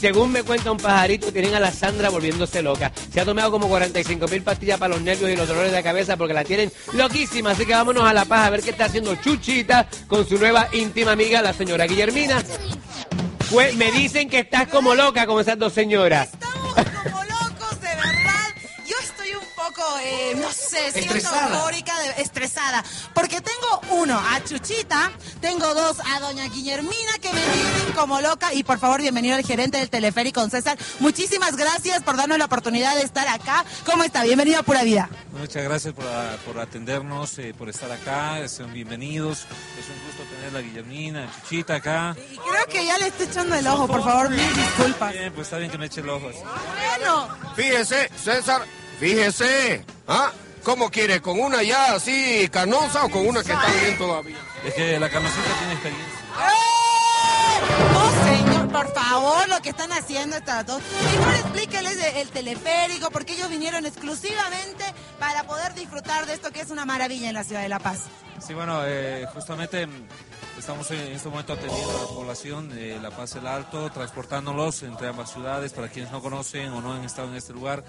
Según me cuenta un pajarito, tienen a la Sandra volviéndose loca. Se ha tomado como 45 mil pastillas para los nervios y los dolores de cabeza porque la tienen loquísima. Así que vámonos a La Paz a ver qué está haciendo Chuchita con su nueva íntima amiga, la señora Guillermina. Pues me dicen que estás como loca con esas dos señoras. Estamos como locos, de verdad. Yo estoy un poco, eh, no sé, siento Estresada. eufórica, de- estresada. Porque tengo uno, a Chuchita, tengo dos, a doña Guillermina, que me como loca. Y por favor, bienvenido al gerente del teleférico, César. Muchísimas gracias por darnos la oportunidad de estar acá. ¿Cómo está? Bienvenido a Pura Vida. Muchas gracias por, ah, por atendernos, eh, por estar acá, sean bienvenidos. Es un gusto tener a Guillermina, a Chuchita acá. Y creo que ya le estoy echando el ojo, por favor, mil disculpas. Bien, pues está bien que me eche el ojo. así. Bueno, Fíjese, César, fíjese. ¿Ah? ¿Cómo quiere? ¿Con una ya así canosa o con una que está bien todavía? Es que la canocita tiene experiencia. ¡Eh! Por favor, lo que están haciendo estas dos. Mejor explíqueles de- el teleférico, porque ellos vinieron exclusivamente para poder disfrutar de esto que es una maravilla en la ciudad de La Paz. Sí, bueno, eh, justamente estamos en este momento atendiendo a la población de La Paz el Alto, transportándolos entre ambas ciudades. Para quienes no conocen o no han estado en este lugar,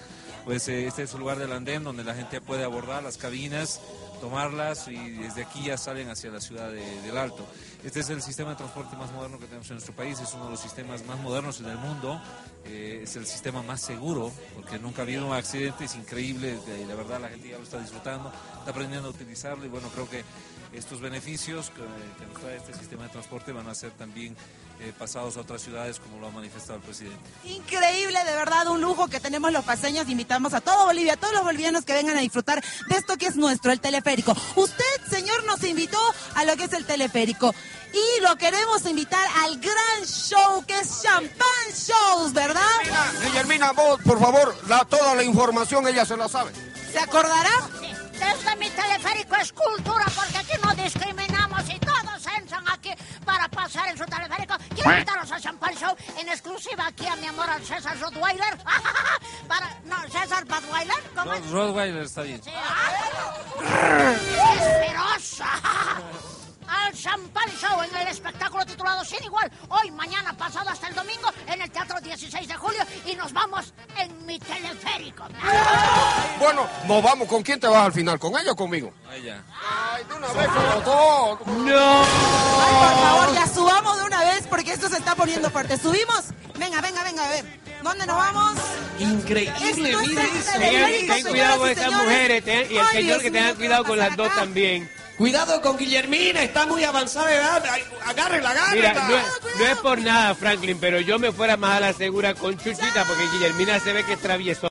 pues eh, este es el lugar del andén donde la gente puede abordar las cabinas, tomarlas y desde aquí ya salen hacia la ciudad de- del Alto. Este es el sistema de transporte más moderno que tenemos en nuestro país, es uno de los sistemas más modernos en el mundo, eh, es el sistema más seguro, porque nunca ha habido un accidente, es increíble, y la verdad la gente ya lo está disfrutando, está aprendiendo a utilizarlo y bueno, creo que estos beneficios que, que nos trae este sistema de transporte van a ser también eh, pasados a otras ciudades como lo ha manifestado el presidente. Increíble, de verdad, un lujo que tenemos los paseños. Invitamos a todo Bolivia, a todos los bolivianos que vengan a disfrutar de esto que es nuestro, el teleférico. Usted, señor, nos invitó a lo que es el teleférico. Y lo queremos invitar al gran show que es Champagne Shows, ¿verdad? Guillermina, vos, por favor, la, toda la información ella se la sabe. ¿Se acordará? Sí, Desde mi teleférico es cultura porque aquí no discriminamos Quiero invitarlos a Champagne Show en exclusiva aquí a mi amor al César Rottweiler. para, no, César Badweiler. ¿Cómo es? Rottweiler está bien. Sí. ¡Es feroz! Al Champagne Show en el espectáculo titulado Sin Igual, hoy, mañana, pasado hasta el domingo, en el Teatro 16 de Julio y nos vamos en mi teleférico. Bueno, nos vamos. ¿Con quién te vas al final? ¿Con ella o conmigo? Ahí ya. Ay, de una vez con los dos. ¡No! Ay, por favor, ya subamos de una vez porque esto se está poniendo fuerte. ¿Subimos? Venga, venga, venga, a ver. ¿Dónde nos vamos? Increíble, mire eso. ten cuidado con estas mujeres ten- y el Ay, señor que tengan ¿qué cuidado con las dos acá? también. Cuidado con Guillermina, está muy avanzada de edad. Ay, Agárrenla, agárrenla. Mira, no, es- no es por nada, Franklin, pero yo me fuera más a la segura con Chuchita porque Guillermina se ve que es travieso.